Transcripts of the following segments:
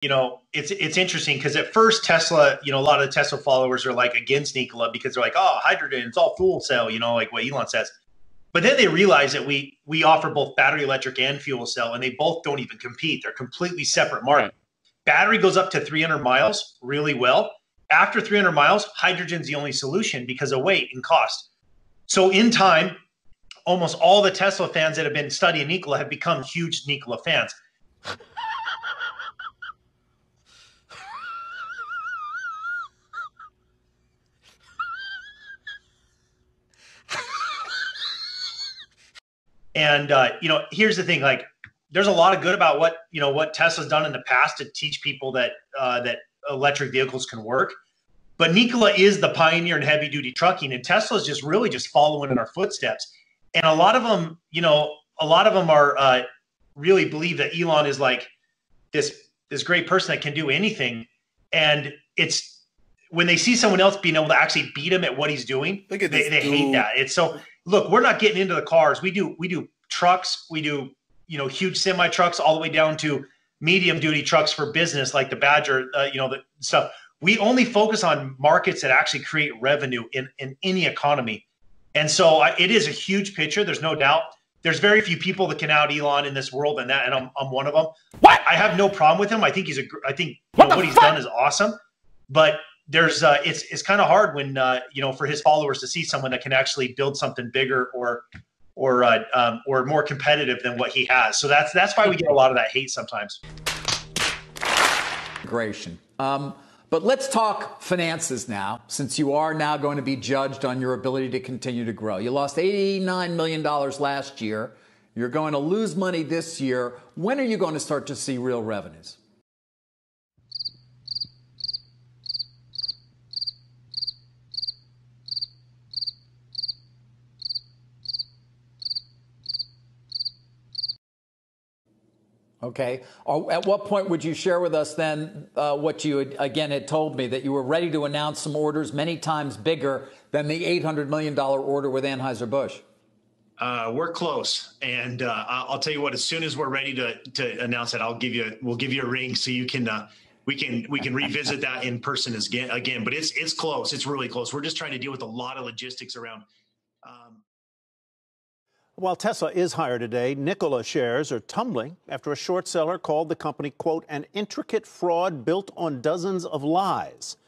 you know, it's it's interesting because at first Tesla, you know, a lot of the Tesla followers are like against Nikola because they're like, oh, hydrogen, it's all fuel cell, you know, like what Elon says. But then they realize that we we offer both battery electric and fuel cell, and they both don't even compete. They're completely separate market. Battery goes up to 300 miles really well. After 300 miles, hydrogen's the only solution because of weight and cost. So in time, almost all the Tesla fans that have been studying Nikola have become huge Nikola fans. And uh, you know, here's the thing: like, there's a lot of good about what you know what Tesla's done in the past to teach people that uh, that electric vehicles can work. But Nikola is the pioneer in heavy duty trucking, and Tesla's just really just following in our footsteps. And a lot of them, you know, a lot of them are uh, really believe that Elon is like this this great person that can do anything, and it's when they see someone else being able to actually beat him at what he's doing, they, they hate that. It's so look, we're not getting into the cars. We do we do trucks, we do you know huge semi trucks, all the way down to medium duty trucks for business like the Badger, uh, you know the stuff. We only focus on markets that actually create revenue in in any economy, and so I, it is a huge picture. There's no doubt. There's very few people that can out Elon in this world, and that, and I'm, I'm one of them. What? I have no problem with him. I think he's a. I think what, know, what he's done is awesome, but there's uh, it's it's kind of hard when uh, you know for his followers to see someone that can actually build something bigger or or uh, um, or more competitive than what he has. So that's that's why we get a lot of that hate sometimes. Um, but let's talk finances now, since you are now going to be judged on your ability to continue to grow. You lost $89 million last year. You're going to lose money this year. When are you going to start to see real revenues? Okay. At what point would you share with us then uh, what you had, again had told me that you were ready to announce some orders many times bigger than the $800 million order with Anheuser-Busch? Uh, we're close, and uh, I'll tell you what. As soon as we're ready to to announce it, I'll give you we'll give you a ring so you can uh, we can we can revisit that in person again. Again, but it's it's close. It's really close. We're just trying to deal with a lot of logistics around. While Tesla is higher today, Nikola shares are tumbling after a short seller called the company, quote, an intricate fraud built on dozens of lies.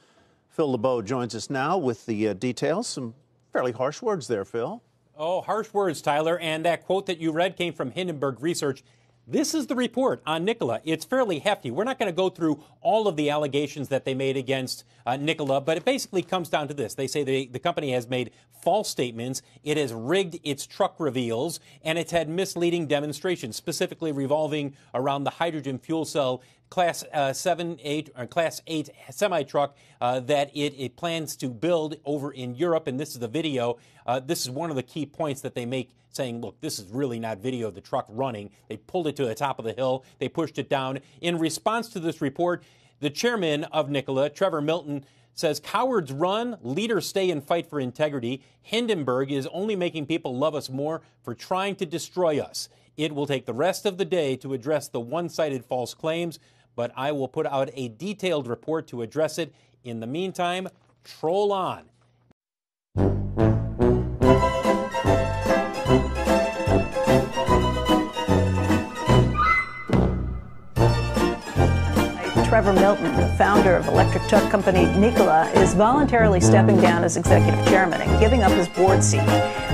Phil LeBeau joins us now with the uh, details. Some fairly harsh words there, Phil. Oh, harsh words, Tyler. And that quote that you read came from Hindenburg Research. This is the report on Nikola. It's fairly hefty. We're not going to go through all of the allegations that they made against uh, Nikola, but it basically comes down to this. They say they, the company has made false statements, it has rigged its truck reveals, and it's had misleading demonstrations, specifically revolving around the hydrogen fuel cell Class uh, 7, 8, or Class 8 semi truck uh, that it, it, plans to build over in Europe. And this is the video. Uh, this is one of the key points that they make saying, look, this is really not video of the truck running. They pulled it to the top of the hill, they pushed it down. In response to this report, the chairman of Nikola, Trevor Milton, says cowards run, leaders stay and fight for integrity. Hindenburg is only making people love us more for trying to destroy us. It will take the rest of the day to address the one sided false claims but I will put out a detailed report to address it. In the meantime, troll on. Trevor Milton, the founder of electric truck company Nikola, is voluntarily stepping down as executive chairman and giving up his board seat.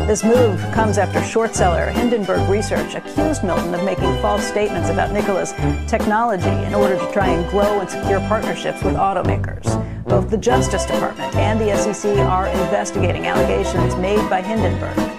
This move comes after short seller Hindenburg Research accused Milton of making false statements about Nikola's technology in order to try and grow and secure partnerships with automakers. Both the Justice Department and the SEC are investigating allegations made by Hindenburg.